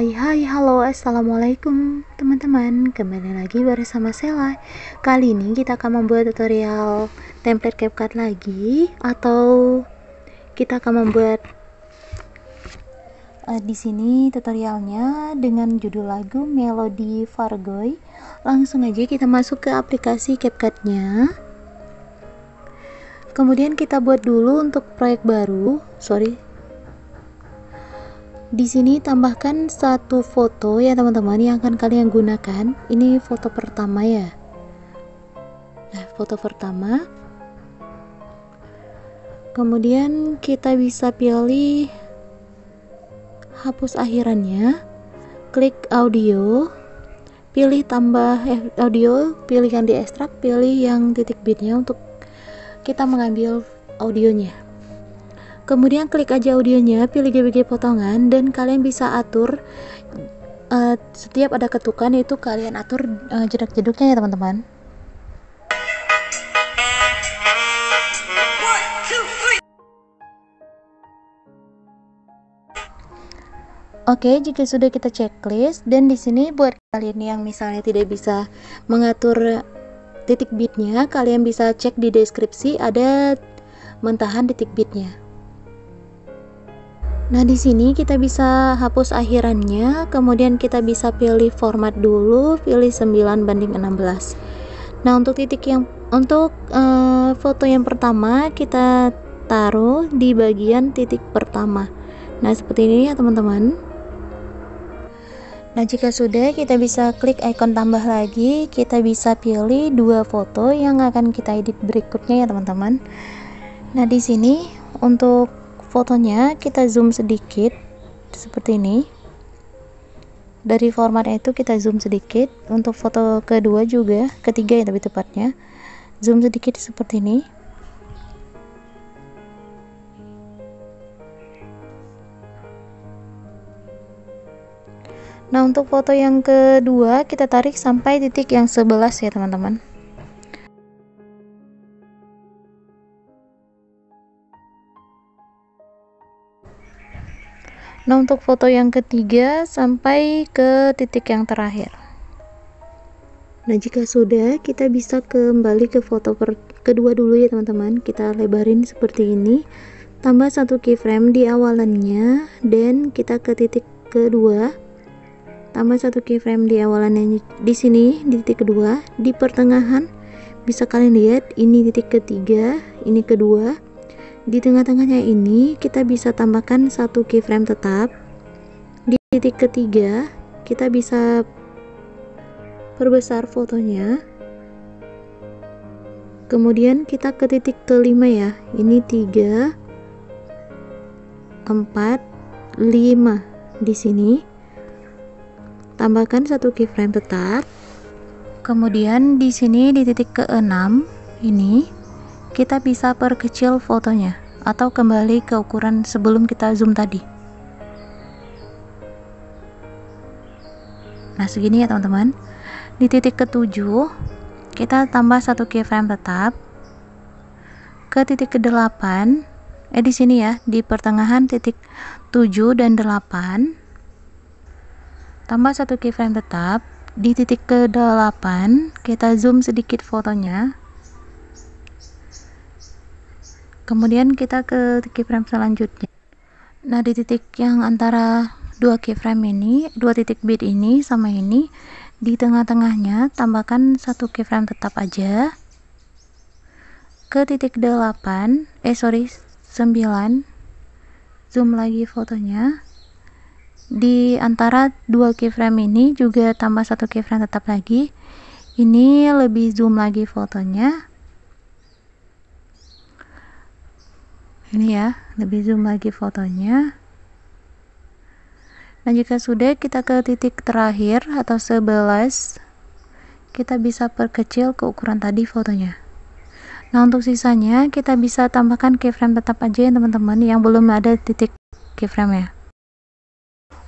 Hai hai halo assalamualaikum teman-teman. Kembali lagi bersama Sela. Kali ini kita akan membuat tutorial template CapCut lagi atau kita akan membuat uh, di sini tutorialnya dengan judul lagu Melody Fargoy. Langsung aja kita masuk ke aplikasi CapCutnya. Kemudian kita buat dulu untuk proyek baru. Sorry di sini tambahkan satu foto ya teman-teman yang akan kalian gunakan. Ini foto pertama ya. Nah foto pertama. Kemudian kita bisa pilih hapus akhirannya. Klik audio. Pilih tambah eh, audio pilih yang di ekstrak pilih yang titik bitnya untuk kita mengambil audionya kemudian klik aja audionya pilih GBG potongan dan kalian bisa atur uh, setiap ada ketukan itu kalian atur uh, jedak-jeduknya ya teman-teman Oke, jika sudah kita checklist dan di sini buat kalian yang misalnya tidak bisa mengatur titik bitnya, kalian bisa cek di deskripsi ada mentahan titik bitnya. Nah, di sini kita bisa hapus akhirannya, kemudian kita bisa pilih format dulu, pilih 9 banding 16. Nah, untuk titik yang untuk uh, foto yang pertama kita taruh di bagian titik pertama. Nah, seperti ini ya, teman-teman. Nah, jika sudah, kita bisa klik ikon tambah lagi. Kita bisa pilih dua foto yang akan kita edit berikutnya ya, teman-teman. Nah, di sini untuk fotonya kita zoom sedikit seperti ini. Dari format itu kita zoom sedikit untuk foto kedua juga ketiga ya tapi tepatnya. Zoom sedikit seperti ini. Nah untuk foto yang kedua kita tarik sampai titik yang 11 ya teman-teman Nah, untuk foto yang ketiga sampai ke titik yang terakhir. Nah, jika sudah, kita bisa kembali ke foto per kedua dulu ya, teman-teman. Kita lebarin seperti ini. Tambah satu keyframe di awalannya dan kita ke titik kedua. Tambah satu keyframe di awalannya di sini di titik kedua, di pertengahan bisa kalian lihat ini titik ketiga, ini kedua di tengah-tengahnya ini kita bisa tambahkan satu keyframe tetap. Di titik ketiga kita bisa perbesar fotonya. Kemudian kita ke titik kelima ya. Ini tiga empat lima. Di sini tambahkan satu keyframe tetap. Kemudian di sini di titik keenam ini kita bisa perkecil fotonya atau kembali ke ukuran sebelum kita zoom tadi. Nah segini ya teman-teman. Di titik ketujuh kita tambah satu keyframe tetap. Ke titik ke-8 eh di sini ya di pertengahan titik 7 dan 8 tambah satu keyframe tetap. Di titik ke-8 kita zoom sedikit fotonya kemudian kita ke keyframe selanjutnya. Nah di titik yang antara dua keyframe ini dua titik bit ini sama ini di tengah-tengahnya tambahkan satu keyframe tetap aja. Ke titik 8 eh sorry 9 zoom lagi fotonya. Di antara dua keyframe ini juga tambah satu keyframe tetap lagi. Ini lebih zoom lagi fotonya ini ya lebih zoom lagi fotonya. Nah jika sudah kita ke titik terakhir atau 11 kita bisa perkecil ke ukuran tadi fotonya. Nah untuk sisanya kita bisa tambahkan keyframe tetap aja ya teman-teman yang belum ada titik keyframe ya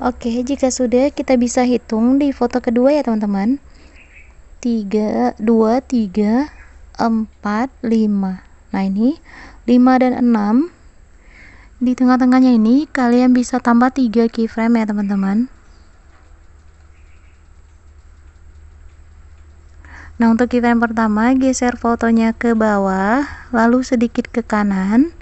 oke jika sudah kita bisa hitung di foto kedua ya teman-teman. 3 2 3 4 5 Nah ini 5 dan 6 di tengah-tengahnya ini kalian bisa tambah 3 keyframe ya teman-teman. Nah untuk keyframe pertama geser fotonya ke bawah lalu sedikit ke kanan.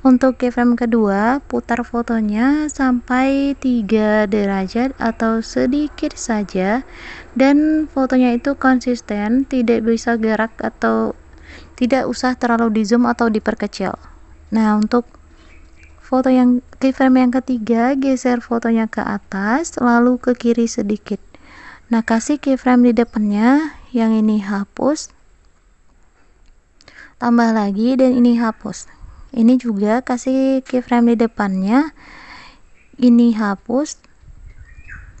Untuk keyframe kedua putar fotonya sampai 3 derajat atau sedikit saja. Dan fotonya itu konsisten tidak bisa gerak atau tidak usah terlalu di zoom atau diperkecil. Nah, untuk foto yang keyframe yang ketiga, geser fotonya ke atas lalu ke kiri sedikit. Nah, kasih keyframe di depannya, yang ini hapus. Tambah lagi dan ini hapus ini juga kasih keyframe di depannya ini hapus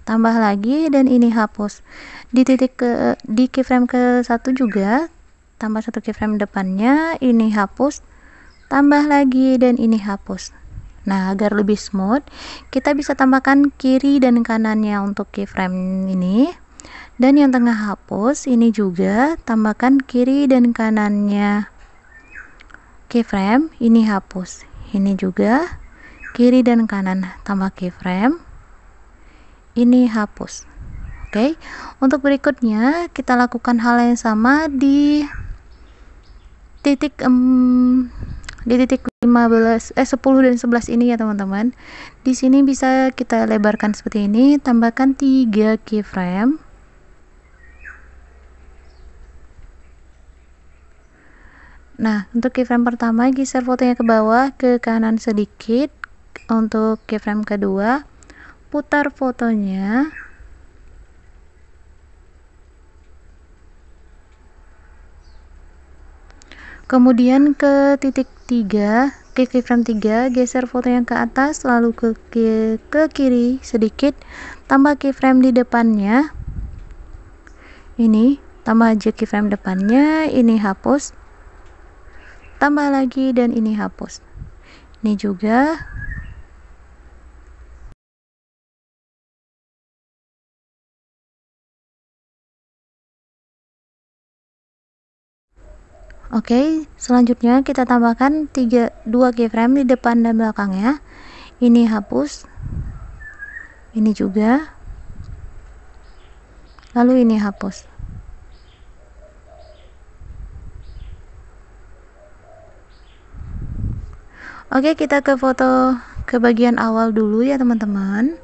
tambah lagi dan ini hapus di titik ke di keyframe ke satu juga tambah satu keyframe depannya ini hapus tambah lagi dan ini hapus. Nah agar lebih smooth kita bisa tambahkan kiri dan kanannya untuk keyframe ini. Dan yang tengah hapus ini juga tambahkan kiri dan kanannya. Keyframe ini hapus. Ini juga kiri dan kanan tambah keyframe ini hapus. Oke okay. untuk berikutnya kita lakukan hal yang sama di titik um, di titik 15 eh 10 dan 11 ini ya teman-teman. Di sini bisa kita lebarkan seperti ini tambahkan 3 keyframe. Nah, untuk keyframe pertama geser fotonya ke bawah ke kanan sedikit. Untuk keyframe kedua, putar fotonya Kemudian ke titik 3, ke keyframe 3, geser fotonya ke atas lalu ke, ke ke kiri sedikit, tambah keyframe di depannya. Ini, tambah aja keyframe depannya, ini hapus tambah lagi dan ini hapus ini juga Oke, selanjutnya kita tambahkan 3 2 keyframe di depan dan belakangnya. Ini hapus. Ini juga. Lalu ini hapus. Oke, kita ke foto ke bagian awal dulu ya, teman-teman.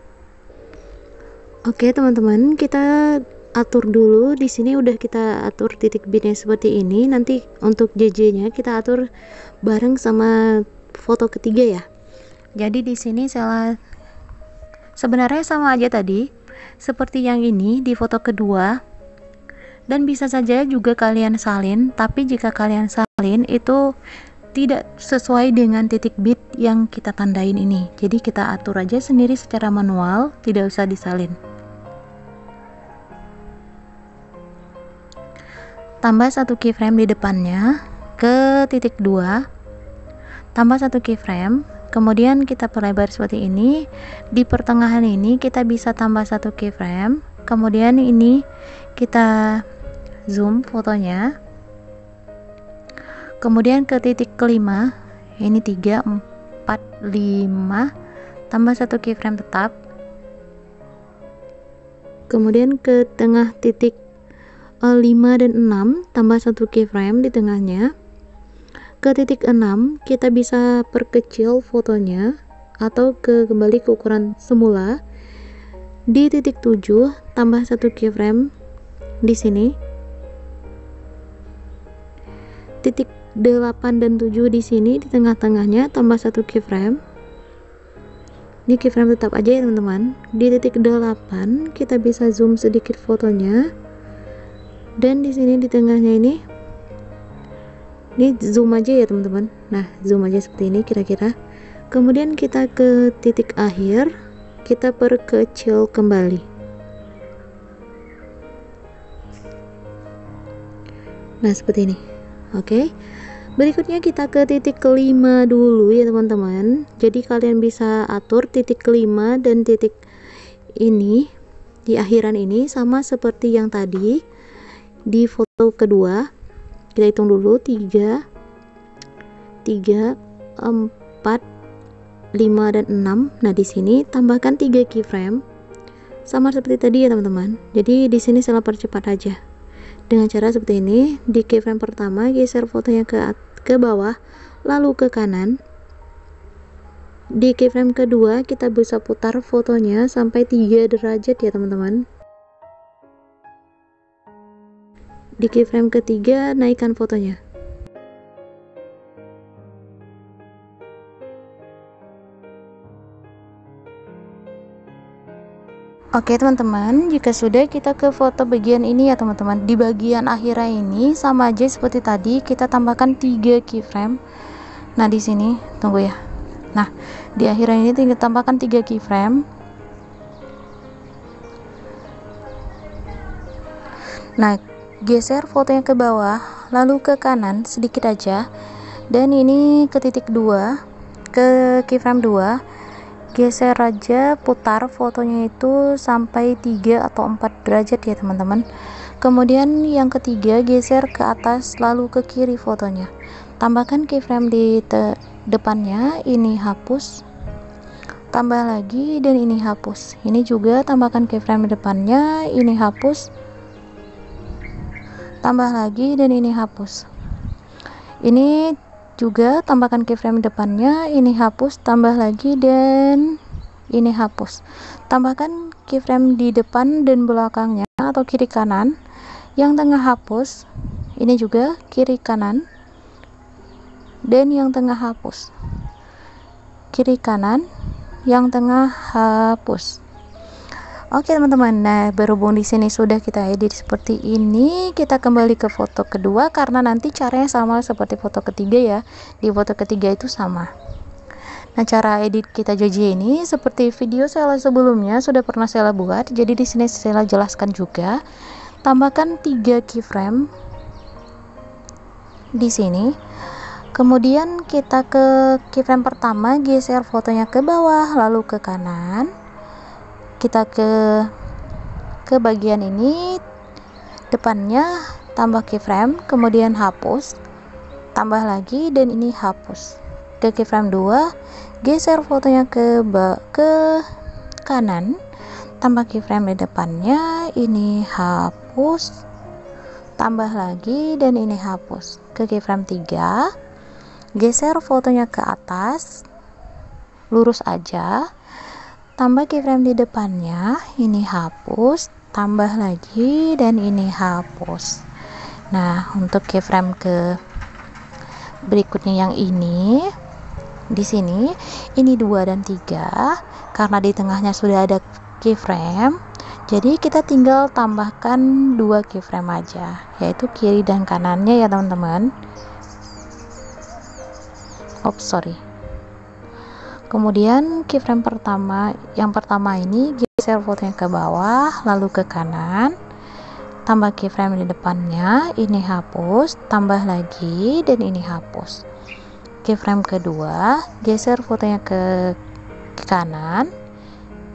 Oke, teman-teman, kita atur dulu. Di sini udah kita atur titik binnya seperti ini. Nanti untuk JJ-nya kita atur bareng sama foto ketiga ya. Jadi di sini saya sebenarnya sama aja tadi. Seperti yang ini di foto kedua. Dan bisa saja juga kalian salin, tapi jika kalian salin itu tidak sesuai dengan titik bit yang kita tandain ini. Jadi kita atur aja sendiri secara manual, tidak usah disalin. Tambah satu keyframe di depannya ke titik 2. Tambah satu keyframe, kemudian kita perlebar seperti ini. Di pertengahan ini kita bisa tambah satu keyframe, kemudian ini kita zoom fotonya kemudian ke titik kelima ini 3 4 5 tambah satu keyframe tetap kemudian ke tengah titik 5 eh, dan 6 tambah satu keyframe di tengahnya. Ke titik 6 kita bisa perkecil fotonya atau ke kembali ke ukuran semula. Di titik 7 tambah satu keyframe di sini. Titik 8 dan 7 di sini di tengah-tengahnya tambah satu keyframe. Ini keyframe tetap aja ya teman-teman. Di titik 8 kita bisa zoom sedikit fotonya dan di sini di tengahnya ini ini zoom aja ya teman-teman. Nah zoom aja seperti ini kira-kira. Kemudian kita ke titik akhir. Kita perkecil kembali. Nah seperti ini. Oke. Berikutnya kita ke titik kelima dulu ya teman-teman. Jadi kalian bisa atur titik kelima dan titik ini di akhiran ini sama seperti yang tadi di foto kedua kita hitung dulu 3 3 4 5 dan 6 nah di sini tambahkan 3 keyframe. Sama seperti tadi ya teman-teman. Jadi di sini saya percepat aja. Dengan cara seperti ini di keyframe pertama geser fotonya ke ke bawah lalu ke kanan. Di keyframe kedua kita bisa putar fotonya sampai 3 derajat ya teman-teman di keyframe ketiga naikkan fotonya Oke teman-teman, jika sudah kita ke foto bagian ini ya teman-teman. Di bagian akhirnya ini sama aja seperti tadi, kita tambahkan 3 keyframe. Nah, di sini tunggu ya. Nah, di akhirnya ini tinggal tambahkan 3 keyframe. Nah, geser fotonya ke bawah, lalu ke kanan sedikit aja. Dan ini ke titik 2, ke keyframe 2 geser aja putar fotonya itu sampai 3 atau 4 derajat ya teman-teman. Kemudian yang ketiga geser ke atas lalu ke kiri fotonya. Tambahkan keyframe di depannya ini hapus. Tambah lagi dan ini hapus. Ini juga tambahkan keyframe di depannya ini hapus tambah lagi dan ini hapus. Ini juga tambahkan keyframe depannya ini hapus tambah lagi dan ini hapus. Tambahkan keyframe di depan dan belakangnya atau kiri kanan. Yang tengah hapus ini juga kiri kanan. Dan yang tengah hapus kiri kanan. Yang tengah hapus Oke teman-teman, nah berhubung di sini sudah kita edit seperti ini, kita kembali ke foto kedua karena nanti caranya sama seperti foto ketiga ya. Di foto ketiga itu sama. Nah, cara edit kita Joji ini seperti video saya sebelumnya sudah pernah saya buat. Jadi di sini saya jelaskan juga. Tambahkan 3 keyframe di sini. Kemudian kita ke keyframe pertama, geser fotonya ke bawah lalu ke kanan kita ke ke bagian ini. Depannya tambah keyframe kemudian hapus. Tambah lagi dan ini hapus. Ke keyframe 2 geser fotonya ke ke kanan. Tambah keyframe di depannya ini hapus. Tambah lagi dan ini hapus. Ke keyframe 3 geser fotonya ke atas. Lurus aja tambah keyframe di depannya ini hapus tambah lagi dan ini hapus. Nah untuk keyframe ke berikutnya yang ini di sini ini dua dan tiga karena di tengahnya sudah ada keyframe jadi kita tinggal tambahkan dua keyframe aja yaitu kiri dan kanannya ya teman-teman. Oh sorry kemudian keyframe pertama yang pertama ini geser fotonya ke bawah lalu ke kanan. Tambah keyframe di depannya ini hapus tambah lagi dan ini hapus. Keyframe kedua geser fotonya ke, kanan.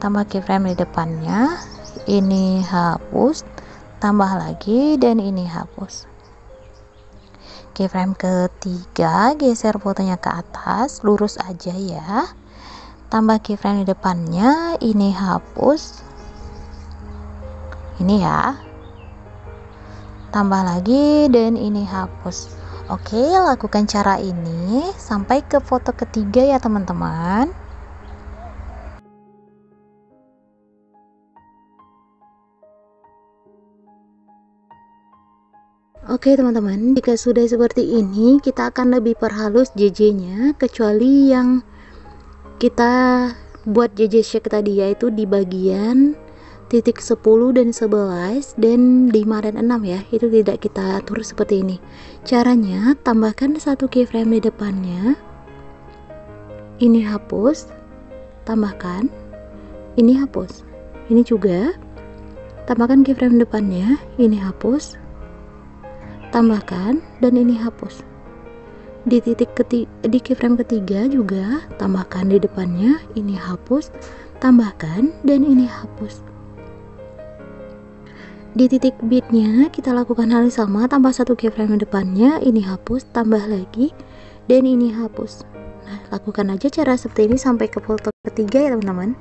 Tambah keyframe di depannya ini hapus tambah lagi dan ini hapus. Keyframe ketiga geser fotonya ke atas lurus aja ya tambah keyframe di depannya ini hapus. Ini ya. Tambah lagi dan ini hapus. Oke lakukan cara ini sampai ke foto ketiga ya teman-teman. Oke teman-teman, jika sudah seperti ini, kita akan lebih perhalus JJ-nya, kecuali yang kita buat JJ shake tadi yaitu di bagian titik 10 dan 11 dan 5 dan 6 ya. Itu tidak kita atur seperti ini. Caranya tambahkan satu keyframe di depannya. Ini hapus. Tambahkan. Ini hapus. Ini juga. Tambahkan keyframe depannya. Ini hapus. Tambahkan dan ini hapus di titik ketiga, di keyframe ketiga juga tambahkan di depannya ini hapus tambahkan dan ini hapus. Di titik bitnya kita lakukan hal yang sama tambah satu keyframe depannya ini hapus tambah lagi dan ini hapus. Nah lakukan aja cara seperti ini sampai ke foto ketiga ya teman-teman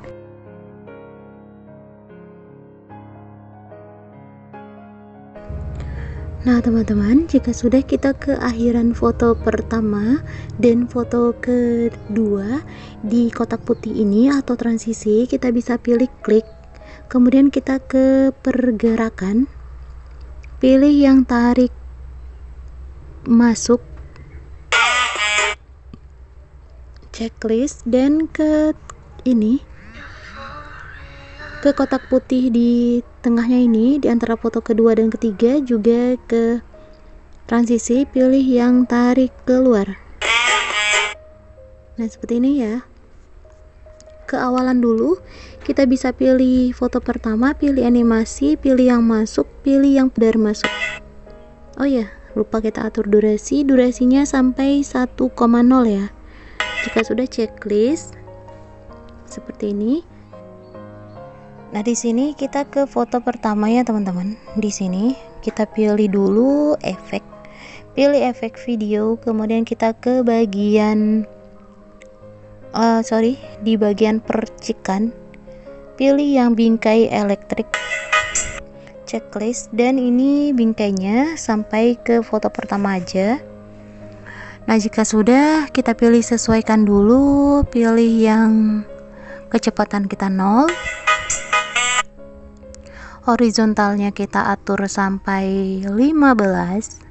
Nah teman-teman jika sudah kita ke akhiran foto pertama dan foto kedua di kotak putih ini atau transisi kita bisa pilih klik. Kemudian kita ke pergerakan. Pilih yang tarik masuk. Checklist. Dan ke ini ke kotak putih di tengahnya ini di antara foto kedua dan ketiga juga ke transisi pilih yang tarik keluar. Nah seperti ini ya. Ke awalan dulu kita bisa pilih foto pertama pilih animasi pilih yang masuk pilih yang dari masuk. Oh ya lupa kita atur durasi. Durasinya sampai 1,0 ya. Jika sudah checklist seperti ini Nah, di sini kita ke foto pertama ya, teman-teman. Di sini kita pilih dulu efek. Pilih efek video, kemudian kita ke bagian uh, sorry, di bagian percikan. Pilih yang bingkai elektrik. Checklist dan ini bingkainya sampai ke foto pertama aja. Nah, jika sudah, kita pilih sesuaikan dulu, pilih yang kecepatan kita nol horizontalnya kita atur sampai 15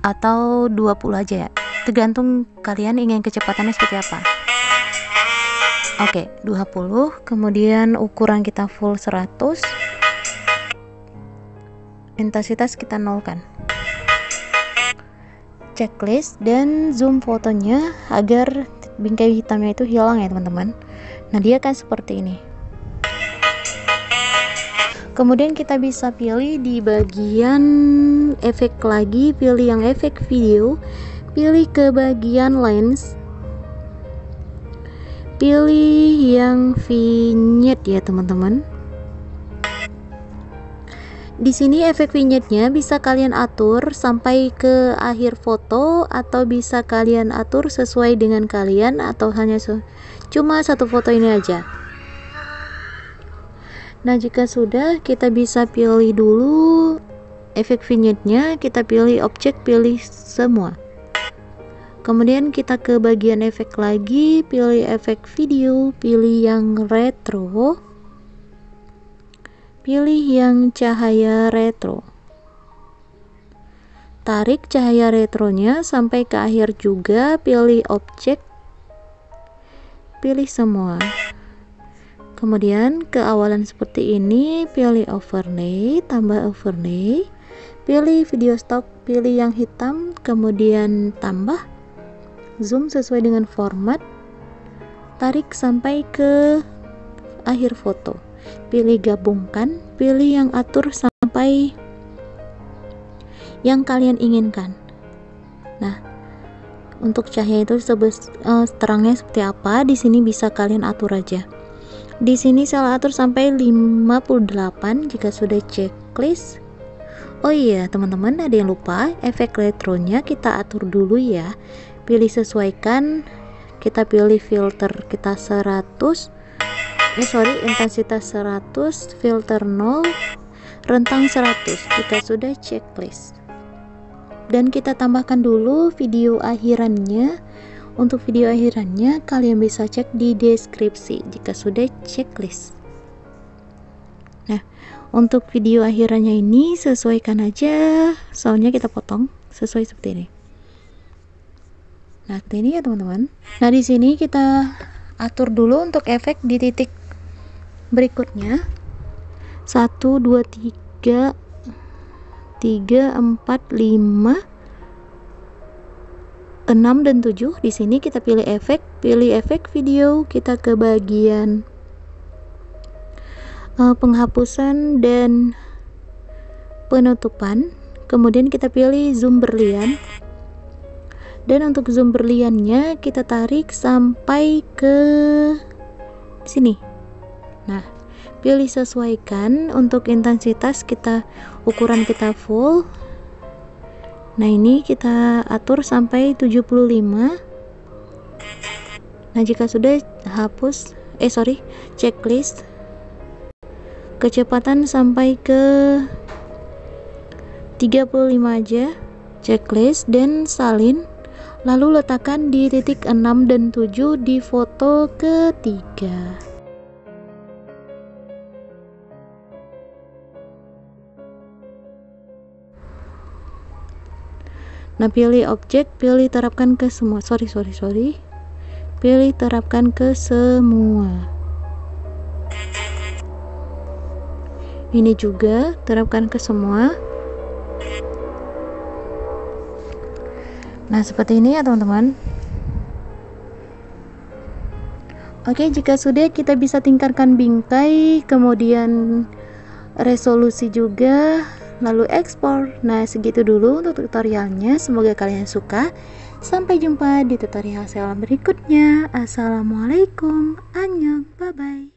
atau 20 aja ya. Tergantung kalian ingin kecepatannya seperti apa. Oke 20 kemudian ukuran kita full 100 intensitas kita nolkan checklist dan zoom fotonya agar bingkai hitamnya itu hilang ya teman-teman. Nah dia kan seperti ini. Kemudian kita bisa pilih di bagian efek lagi pilih yang efek video pilih ke bagian lens pilih yang vignette ya teman-teman di sini efek vignette-nya bisa kalian atur sampai ke akhir foto atau bisa kalian atur sesuai dengan kalian atau hanya cuma satu foto ini aja. Nah, jika sudah kita bisa pilih dulu efek vignette-nya, kita pilih objek, pilih semua. Kemudian kita ke bagian efek lagi, pilih efek video, pilih yang retro Pilih yang cahaya retro. Tarik cahaya retronya sampai ke akhir juga, pilih objek, pilih semua. Kemudian ke awalan seperti ini, pilih overlay, tambah overlay, pilih video stock, pilih yang hitam, kemudian tambah. Zoom sesuai dengan format, tarik sampai ke akhir foto pilih gabungkan, pilih yang atur sampai yang kalian inginkan. Nah, untuk cahaya itu sebes, uh, terangnya seperti apa, di sini bisa kalian atur aja. Di sini saya atur sampai 58 jika sudah checklist. Oh iya, teman-teman, ada yang lupa, efek retronya kita atur dulu ya. Pilih sesuaikan, kita pilih filter kita 100 eh sorry intensitas 100 filter 0 rentang 100 kita sudah checklist dan kita tambahkan dulu video akhirannya. Untuk video akhirannya kalian bisa cek di deskripsi. Jika sudah checklist nah untuk video akhirannya ini sesuaikan aja. Soalnya kita potong sesuai seperti ini. Nah ini ya teman-teman. Nah di sini kita atur dulu untuk efek di titik berikutnya. 1 2 3 3 4 5 6 dan 7 di sini kita pilih efek pilih efek video kita ke bagian uh, penghapusan dan penutupan. Kemudian kita pilih zoom berlian. Dan untuk zoom berliannya kita tarik sampai ke sini Nah, pilih sesuaikan untuk intensitas kita ukuran kita full. Nah, ini kita atur sampai 75. Nah, jika sudah hapus eh sorry, checklist. kecepatan sampai ke 35 aja checklist dan salin lalu letakkan di titik 6 dan 7 di foto ketiga nah pilih objek pilih terapkan ke semua. Sorry sorry sorry. Pilih terapkan ke semua. Ini juga terapkan ke semua. Nah seperti ini ya teman-teman. Oke jika sudah kita bisa tingkatkan bingkai kemudian resolusi juga lalu ekspor. Nah, segitu dulu untuk tutorialnya. Semoga kalian suka. Sampai jumpa di tutorial saya berikutnya. Assalamualaikum. Annyeong. Bye-bye.